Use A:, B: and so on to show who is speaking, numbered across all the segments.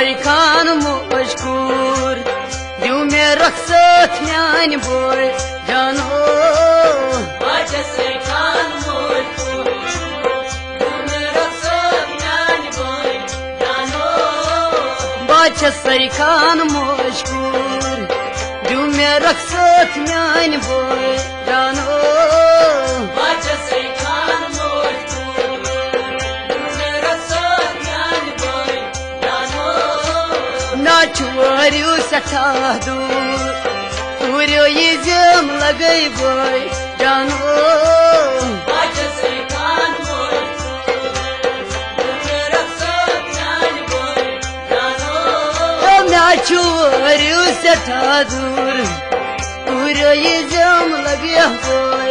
A: سیکان مشکور دیو می رخصت میانی بوی جانو
B: Bahçe seykan mutlu Ömür olsun yani boy Yano
A: باچه سیکان مشکور دیو می رخصت میانی بوی جانو saça dur Vuruyor yüzümle gıybır canım
B: Acısı kan boy Bıraksın yani boy canım
A: Ne çuvarı saça dur Vuruyor yüzümle gıybır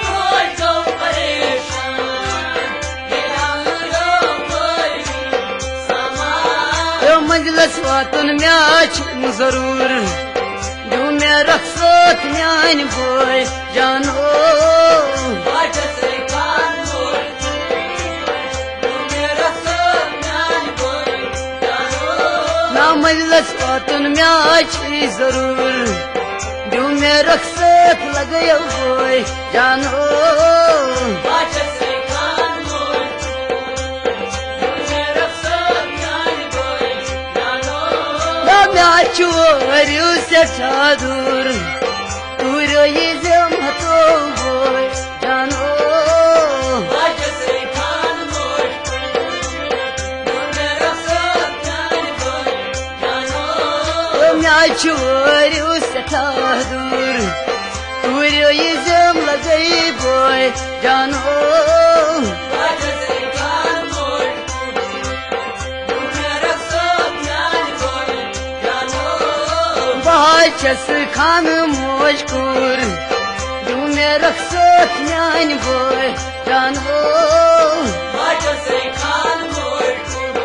A: مجلس وطن میاچ ضرور جو میرا سوت میان بوی جانو مجلس وطن میاچ ضرور جو میرا سوت لگیو بوی جانو Очурюся в садур, Уроизем готовой дано. Очурюся садур, Уроизем лазей бой дано.
B: Очурюся садур,
A: çası kanım oşkur Düne raksat nyan boy can ol
B: Maçası kanım oşkur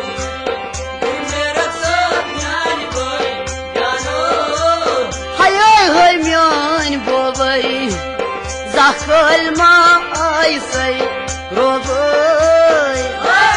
B: Düne raksat nyan boy can ol
A: Hayay hay myan bobay Zakhol ma ay say robay
B: Hay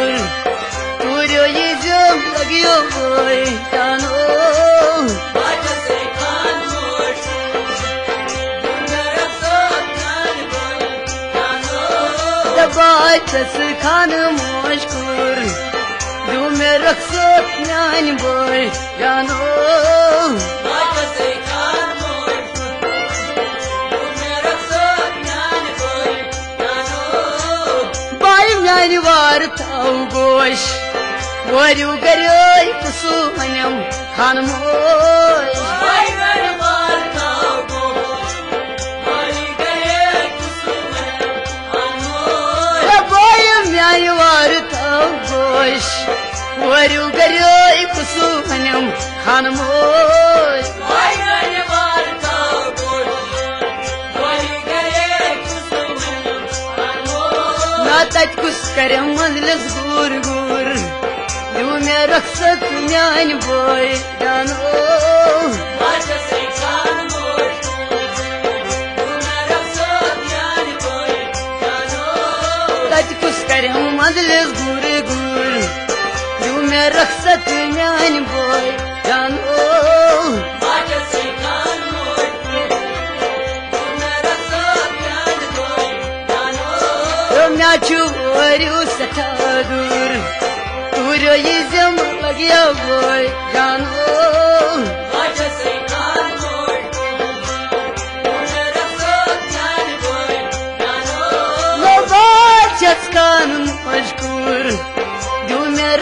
A: boy Dabaytası kanım hoşkur Düğme raksat yani boy yani var tav goş Varyu garyoy kusumanım Hanım hoş Bayım yani var tav सूफ़ो माने वारे इकूफ़म हन नम मज़िलूर رخصتني عن کرم مجلس گور گور یوں میں رخصت میان بوئی جان او میا چھو وریو سٹھا دور me achu varyu satadur Turo yizem lagya boy Cano
B: Baca seykan boy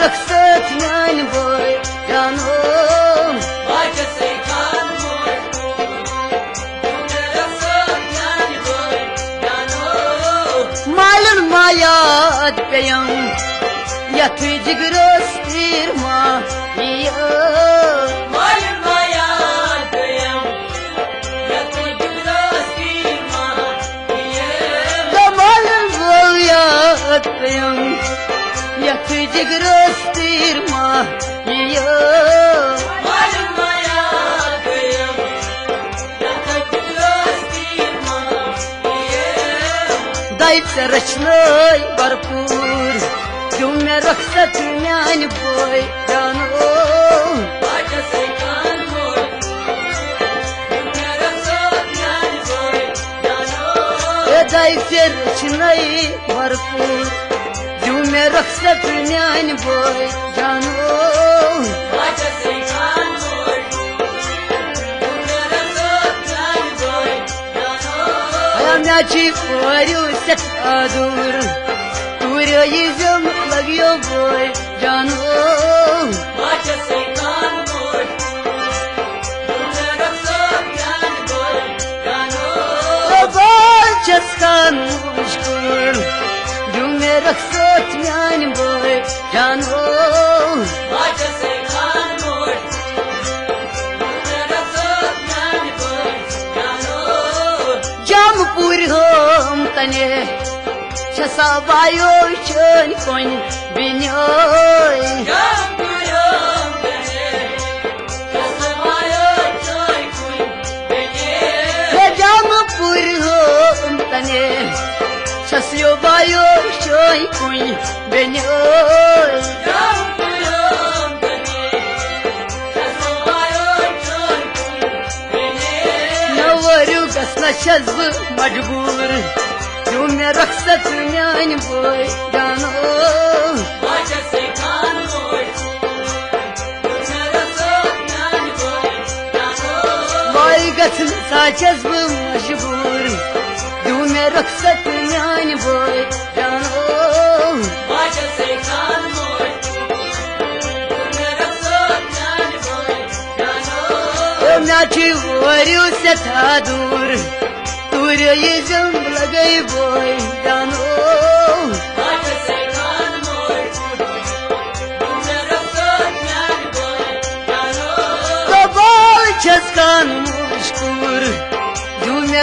A: raksat yani boy Jano Malın mayat beyam Yatı cigros firma Ya
B: Malum maya duyam Yatı gibras firma
A: Diyem Da رخصتیان پوی دانو Dai ferçinayı marpul Cüme rıksa pürnyan boy canım
B: Maça seykan boy Cüme rıksa pürnyan boy canım
A: Ayam ya çift varıyor set adur Duruyor yüzüm Bagyo boy, John Woo.
B: Watch us say John boy.
A: Bacaskan muşkur Cümle raksat yani boy Can ol
B: Bacası kan mur Cümle raksat yani boy Can ol
A: Cam pur hom tane सा बायो कनामा पूरो छो बायो कन वजबूर Bana ruhsat yani boştan ol
B: Bacası kan
A: Baygatın saçez bu mecbur Düğme ruhsat yani boştan ol
B: Bacası kan
A: Ömrü çiğ varıyorsa ta dur Yano Nachi varyu setadur Turya yizem lagay boy Cano
B: Baca seykan mor Yunara sot yani boy Yano
A: Babal chaskan mushkur Jume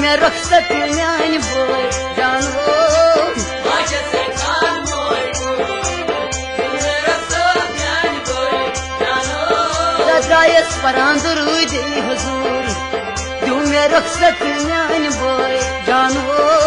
A: me ruhsat yani boy canım.
B: Hoca sekan boy me ruhsat yani boy canım.
A: Razaya sparandır huzur. Du me ruhsat yani boy canım.